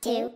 two,